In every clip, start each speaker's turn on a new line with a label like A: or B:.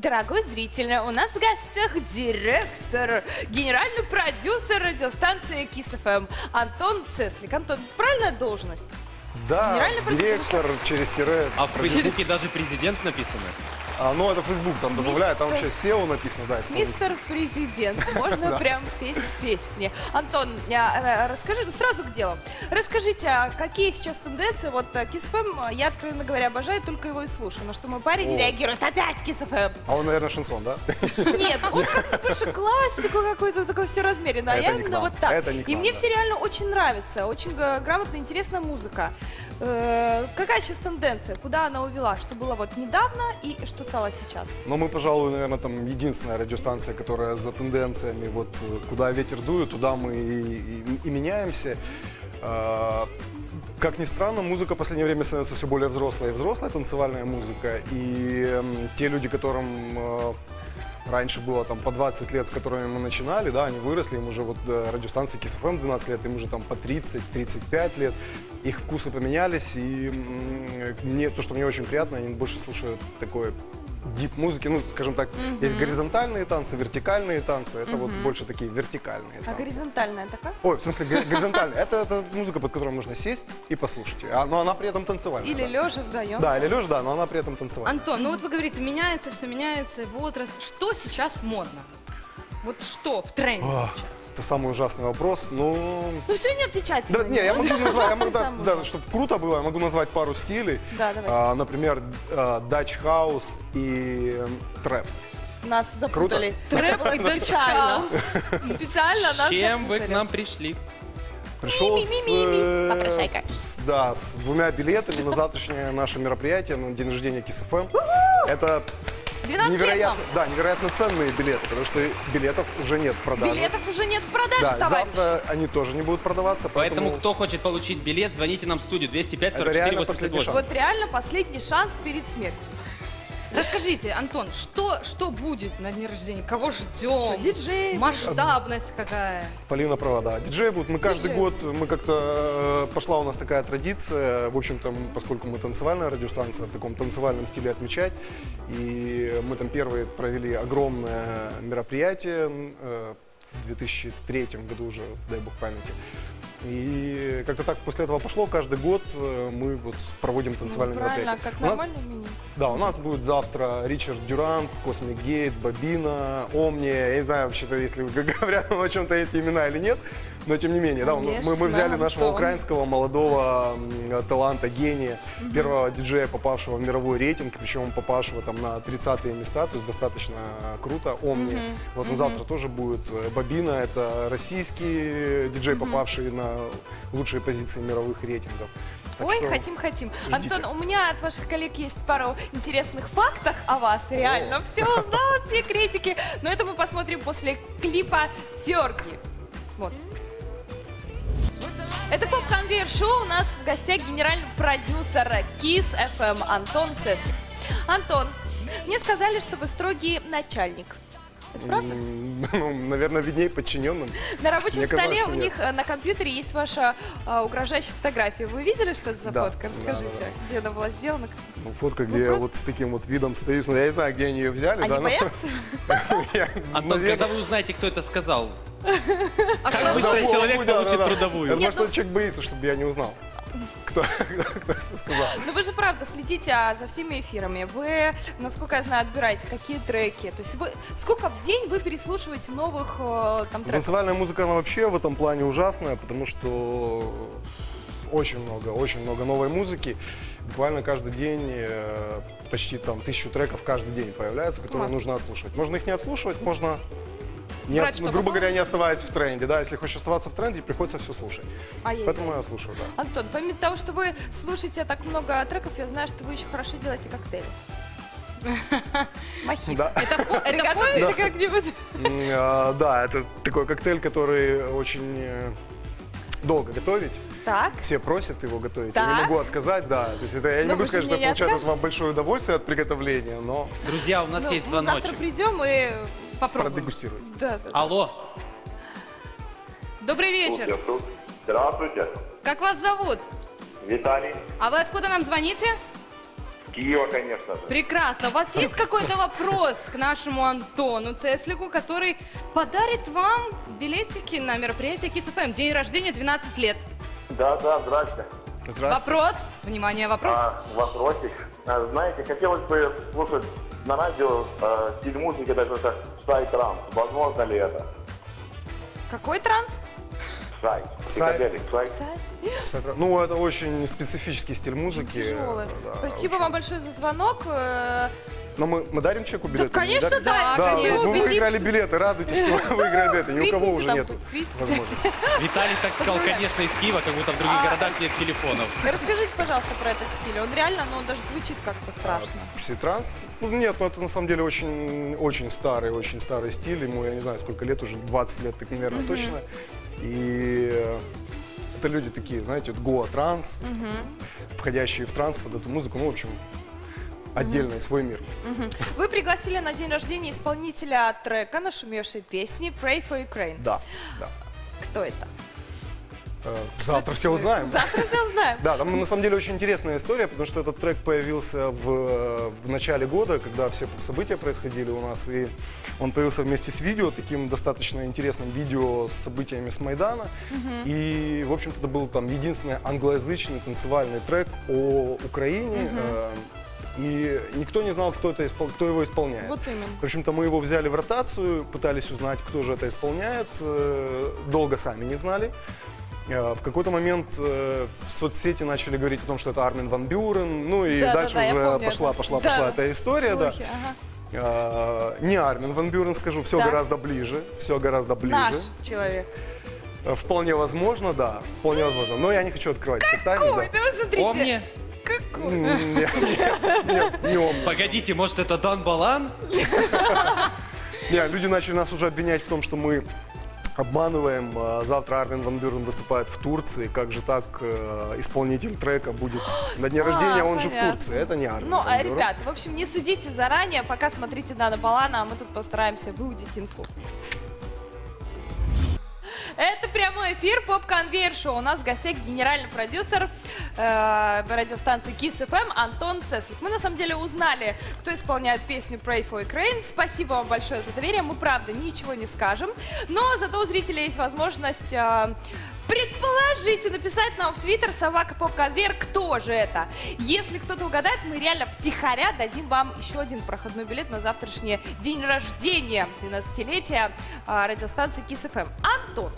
A: Дорогой зритель, у нас в гостях директор, генеральный продюсер радиостанции FM Антон Цеслик. Антон, правильная должность?
B: Да,
A: Генеральный продюсер.
B: директор через тире.
C: А в Фейсбуке даже президент написано.
B: А, ну, это Facebook там добавляет, там вообще SEO написано, да.
A: Мистер Президент, можно прям петь песни. Антон, а, ра- расскажи, сразу к делу. Расскажите, а какие сейчас тенденции? Вот а, Kiss FM, я, откровенно говоря, обожаю, только его и слушаю. Но что мой парень реагирует, опять Kiss FM.
B: А он, наверное, шансон, да?
A: Нет, он как-то больше классику какую-то, такое все размеренно. А
B: Это
A: я именно вот так. И мне все реально очень нравится. Очень г- грамотная, интересная музыка. Э, Какая сейчас тенденция? Куда она увела? Что было вот недавно и что стало сейчас?
B: Но мы, пожалуй, наверное, там единственная радиостанция, которая за тенденциями, вот э, куда ветер дует, туда мы и, и- и меняемся. А, Как ни странно, музыка в последнее время становится все более взрослой и взрослая танцевальная музыка. И м, те люди, которым э, раньше было там по 20 лет, с которыми мы начинали, да, они выросли, им уже вот радиостанции FM 12 лет, им уже там по 30-35 лет, их вкусы поменялись, и мне, то, что мне очень приятно, они больше слушают такой дип музыки, ну, скажем так, есть горизонтальные танцы, вертикальные танцы, это вот больше такие вертикальные
A: А
B: танцы.
A: горизонтальная такая?
B: Ой, в смысле, го- горизонтальные. Это, это музыка, под которую можно сесть и послушать ее. А, но она при этом танцевальная.
A: Или
B: да.
A: лежа вдвоем?
B: Да, или лежа, да, но она при этом танцевальная.
D: Антон, ну вот вы говорите, меняется, все меняется, возраст. Что сейчас модно? Вот что в тренде
B: Ох,
D: сейчас?
B: Это самый ужасный вопрос. Ну,
A: Ну все, не отвечайте.
B: Да, не, я могу назвать, я могу, да, да, чтобы круто было, я могу назвать пару стилей.
A: Да, давайте.
B: А, например, а, Dutch House и трэп.
A: Нас запутали.
D: Трэп
A: Это было
D: и
A: специально. Специально нас
C: Чем вы к нам пришли?
B: Пришел с, э,
A: Попрошайка.
B: с- да, с двумя билетами на завтрашнее наше мероприятие, на день рождения Kiss FM. Это
A: 12 лет
B: невероятно,
A: вам.
B: да, невероятно ценные билеты, потому что билетов уже нет в продаже.
A: Билетов уже нет в продаже,
B: Да,
A: товарищ.
B: завтра они тоже не будут продаваться,
C: Поэтому,
B: поэтому,
C: кто хочет получить билет, звоните нам в студию 205
B: Это
C: 44
B: реально последний
C: 88.
B: шанс.
A: Вот реально последний шанс перед смертью.
D: Расскажите, Антон, что, что будет на дне рождения? Кого
A: Что,
D: ждем?
A: диджей.
D: Масштабность какая?
B: Полина права, да. Диджеи будут. Мы каждый
A: Диджеи.
B: год, мы как-то, э, пошла у нас такая традиция, в общем-то, поскольку мы танцевальная радиостанция, в таком танцевальном стиле отмечать. И мы там первые провели огромное мероприятие э, в 2003 году уже, дай бог памяти. И как-то так после этого пошло. Каждый год э, мы вот проводим
A: Ну,
B: танцевальные
A: правильно,
B: мероприятия.
A: как
B: У нас-
A: меню.
B: да, у нас будет завтра Ричард Дюрант, Космик Гейт, Бобина, Омния. Я не знаю вообще-то, если говорят о чем-то эти имена или нет, но тем не менее. Да, мы, мы взяли нашего
A: Антон.
B: украинского молодого таланта, гения, первого диджея, попавшего в мировой рейтинг, причем попавшего там на 30-е места, то есть достаточно круто. Омния. Вот он завтра тоже будет. Э, Бобина – это российский диджей, попавший на лучшие позиции мировых рейтингов. Так
A: Ой,
B: что-
A: хотим, хотим.
B: ждите.
A: Антон, у меня от ваших коллег есть пару интересных фактов о вас. Реально, все узнала, все критики. Но это мы посмотрим после клипа Ферги. Смотрим. Это поп конвейер шоу. У нас в гостях генеральный продюсер Kiss FM Антон Цеслик. Антон, мне сказали, что вы строгий начальник. Это правда?
B: Ну, наверное, видней подчиненным.
A: На рабочем
B: Мне
A: столе у
B: нет.
A: них э, на компьютере есть ваша э, угрожающая фотография. Вы видели, что это за
B: Да,
A: фотка?
B: да,
A: Расскажите,
B: да,
A: где она была сделана?
B: Ну, фотка, где я
A: просто-
B: вот с таким вот видом стою. Ну, я не знаю, где они ее взяли.
A: Они
B: да, но-
A: боятся?
B: Я,
C: Антон, когда вы узнаете, кто это сказал,
D: А
C: как быстро
B: да,
C: человек
B: да,
C: получит
B: да, да.
C: трудовую?
B: Я думаю,
A: ну-
B: человек боится, чтобы я не узнал, кто, сказал.
A: Ну вы же правда следите а, за всеми эфирами. Вы, насколько я знаю, отбираете какие треки. То есть вы сколько в день вы переслушиваете новых э, там треков?
B: Танцевальная музыка, она вообще в этом плане ужасная, потому что очень много, очень много новой музыки. Буквально каждый день э, почти там тысячу треков каждый день появляется, которые нужно отслушивать. Можно их не отслушивать, можно, не
D: Брать,
B: ну, грубо говоря, не оставаясь в тренде. Да, если хочешь оставаться в тренде, приходится все слушать.
A: Ай-яй-яй.
B: Поэтому я слушаю, да.
A: Антон, помимо того, что вы слушаете так много треков, я знаю, что вы еще хорошо делаете коктейли. Мохито.
D: Это, кофе?
A: как-нибудь?
B: А, Да, это такой коктейль, который очень э, долго готовить.
A: Так.
B: Все просят его готовить. Я
A: Так.
B: не могу отказать, да. То есть это, я не
A: Но
B: могу сказать, что я получаю от этого большое удовольствие от приготовления, но
C: Друзья, у нас
A: Ну,
C: есть
A: мы завтра
C: звоночек.
A: придем и...
D: Попробуем.
B: продегустирую.
A: Да, да.
C: Алло,
D: Добрый вечер.
E: Здравствуйте.
D: Как вас зовут?
E: Виталий.
D: А вы откуда нам звоните?
E: Киева, конечно же.
D: Прекрасно. У вас есть какой-то вопрос к нашему Антону Цеслику, который подарит вам билетики на мероприятие Kiss FM. День рождения 12 лет.
E: Да, да, здрасте.
B: Здравствуйте.
D: Вопрос. Внимание, вопрос.
E: А, вопросик. А, знаете, хотелось бы слушать на радио э, стиль музыки, даже это шай-транс. Возможно ли это?
A: Какой транс?
E: Шай. Психоделик, шай.
B: Ну, это очень специфический стиль музыки.
A: Тяжелый.
B: Да,
A: Спасибо
B: очень.
A: вам большое за звонок.
B: Но мы, мы дарим человеку
A: Да,
B: билеты?
A: конечно,
B: Не дарим?
A: да.
D: Да,
B: Да, вы,
D: конечно.
B: выиграли билеты, радуйтесь, что вы выиграли билеты. Ни у кого уже нет возможности.
C: Виталий так сказал, конечно, из Киева, как будто в других
A: А,
C: городах нет телефонов.
A: Расскажите, пожалуйста, про этот стиль. Он реально, ну, он даже звучит как-то страшно.
B: Пситранс? Ну, нет, ну это на самом деле очень, очень старый, очень старый стиль. Ему, я не знаю, сколько лет, уже 20 лет, так, наверное, точно. И э, это люди такие, знаете, вот гоа-транс, входящие в транс под эту музыку. Ну, в общем, отдельный свой мир.
A: Мгм. Вы пригласили на день рождения исполнителя трека нашумевшей песни Pray for Ukraine.
B: Да, да.
A: Кто это?
B: Э, Завтра все узнаем.
A: Завтра все узнаем.
B: Да, там на самом деле очень интересная история, потому что этот трек появился в, э, в начале года, когда все события происходили у нас, и он появился вместе с видео, таким достаточно интересным видео с событиями с Майдана. И, в общем-то, это был там единственный англоязычный танцевальный трек о Украине. э, И никто не знал, кто, это испол- кто его исполняет.
A: Вот именно.
B: В общем-то, мы его взяли в ротацию, пытались узнать, кто же это исполняет. э, Долго сами не знали. Э, В какой-то момент э, в соцсети начали говорить о том, что это Армин Ван Бюрен. Ну и
A: Да, да,
B: дальше
A: да,
B: уже
A: помню
B: пошла,
A: это.
B: пошла,
A: Да.
B: пошла эта история. Да.
A: Слухи, ага.
B: Э, Не Армин Ван Бюрен, скажу, все
A: Да.
B: гораздо ближе. Все гораздо ближе.
A: Наш человек.
B: Вполне возможно, да. Вполне возможно. Но я не хочу открывать все тайны.
A: Ой, да вы смотрите.
C: О мне?
A: Какой?
B: М, Нет, нет, нет, не он.
C: Погодите, может это Дан Балан?
B: Не, люди начали нас уже обвинять в том, что мы обманываем. А, Завтра Армин Ван Бюрен выступает в Турции. Как же так э, исполнитель трека будет на дне
A: А,
B: рождения, он же в. Турции. Это не Армин
A: Ну, а, ребят, в общем, не судите заранее, пока смотрите Дана Балана, а мы тут постараемся выудить инфу. Это прямой эфир поп-конвейер шоу. У нас в гостях генеральный продюсер э, радиостанции Kiss FM Антон Цеслик. Мы на самом деле узнали, кто исполняет песню Pray for Ukraine. Спасибо вам большое за доверие. Мы, правда, ничего не скажем. Но зато у зрителей есть возможность э, предположить и написать нам в Твиттер собака поп-конвейер, кто же это. Если кто-то угадает, мы реально втихаря дадим вам еще один проходной билет на завтрашний день рождения 12-летия а, радиостанции Kiss FM. Антон,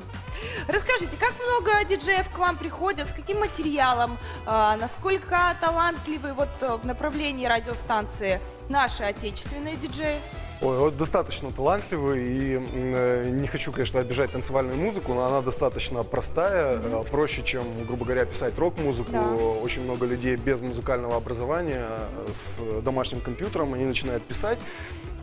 A: расскажите, как много диджеев к вам приходят, с каким материалом, а, насколько талантливы вот э, в направлении радиостанции наши отечественные диджеи?
B: Ой, вот достаточно талантливый и э, не хочу, конечно, обижать танцевальную музыку, но она достаточно простая, э, проще, чем, грубо говоря, писать рок-музыку.
A: Да.
B: Очень много людей без музыкального образования э, с домашним компьютером, они начинают писать.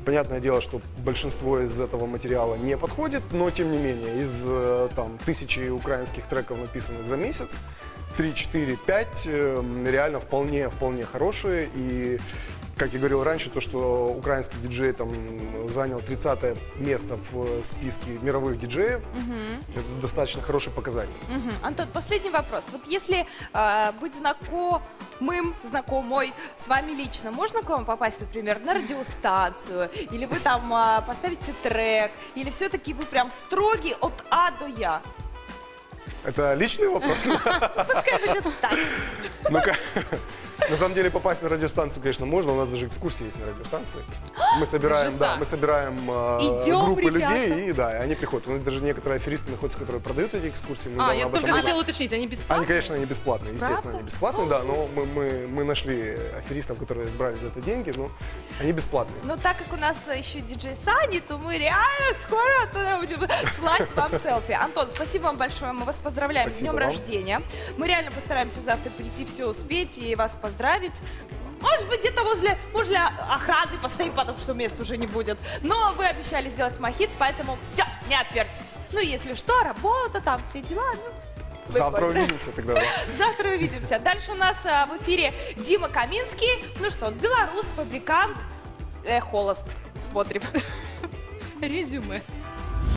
B: Понятное дело, что большинство из этого материала не подходит, но тем не менее, из э, там, тысячи украинских треков, написанных за месяц, 3, 4, 5 э, реально вполне, вполне хорошие. И, как я говорил раньше, то, что украинский диджей там занял 30 место в списке мировых диджеев, это достаточно хороший показатель.
A: Мгм. Антон, последний вопрос. Вот если э, быть знакомым, знакомой с вами лично, можно к вам попасть, например, на радиостанцию? Или вы там э, поставите трек? Или все-таки вы прям строгий от А до Я?
B: Это личный вопрос?
A: Пускай будет так.
B: Ну-ка. На самом деле попасть на радиостанцию, конечно, можно. У нас даже экскурсии есть на радиостанции. Мы собираем, да,
D: так?
B: мы собираем э,
A: Идем,
B: группы
A: ребята.
B: людей, и да, и они приходят. У нас даже некоторые аферисты находятся, которые продают эти экскурсии. Мы
D: А, я только хотела уточнить, они бесплатные?
B: Они, конечно, не бесплатные, естественно,
A: Правда?
B: они бесплатные, да, но мы, мы, мы нашли аферистов, которые брали за это деньги, но они бесплатные.
A: Но так как у нас э, еще диджей Сани, то мы реально скоро оттуда будем слать вам селфи. Антон, спасибо вам большое, мы вас поздравляем с
B: Спасибо
A: днем
B: вам.
A: рождения. Мы реально постараемся завтра прийти, все успеть и вас поздравить. Может быть, где-то возле, возле охраны постоим, потому что мест уже не будет. Но вы обещали сделать мохит, поэтому все, не отвертитесь. Ну, если что, работа, там все дела, ну, вы
B: Завтра
A: поняли.
B: увидимся тогда. да.
A: Завтра увидимся. Дальше у нас а, в эфире Дима Каминский. Ну что, белорус, фабрикант, э, холост. Смотрим.
D: Резюме.